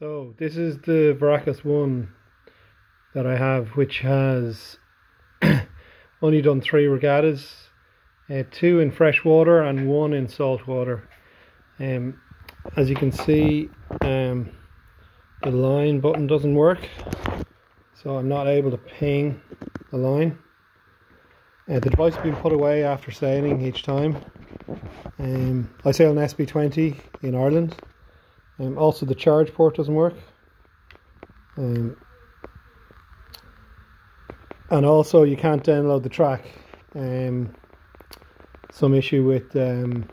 So this is the Vakaros one that I have, which has only done three regattas, uh, two in fresh water and one in salt water. Um, as you can see, um, the line button doesn't work, so I'm not able to ping the line. Uh, the device has been put away after sailing each time. Um, I sail an SB20 in Ireland. Um, also, the charge port doesn't work. Um, and also, you can't download the track. Um, some issue with um,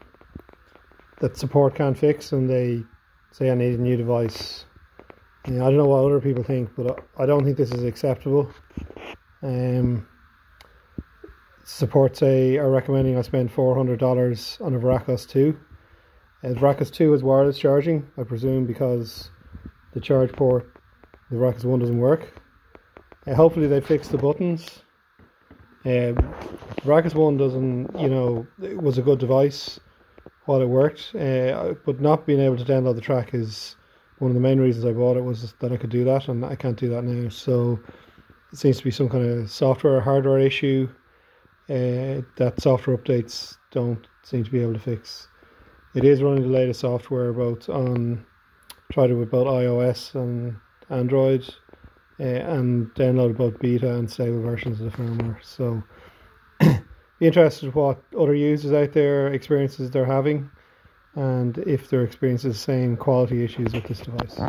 that support can't fix, and they say I need a new device. I don't know what other people think, but I don't think this is acceptable. Um, support say are recommending I spend four hundred dollars on a Vakaros two. Uh, Vakaros 2 is wireless charging, I presume because the charge port, the Vakaros 1 doesn't work. Uh, hopefully they fix the buttons. Um, Vakaros 1 doesn't, you know, it was a good device while it worked, uh, but not being able to download the track is one of the main reasons I bought it was that I could do that, and I can't do that now. So it seems to be some kind of software or hardware issue uh, that software updates don't seem to be able to fix. It is running the latest software both on tried it with both iOS and Android, uh, and downloaded both beta and stable versions of the firmware. So, be interested what other users out there experiences they're having, and if they're experiencing the same quality issues with this device.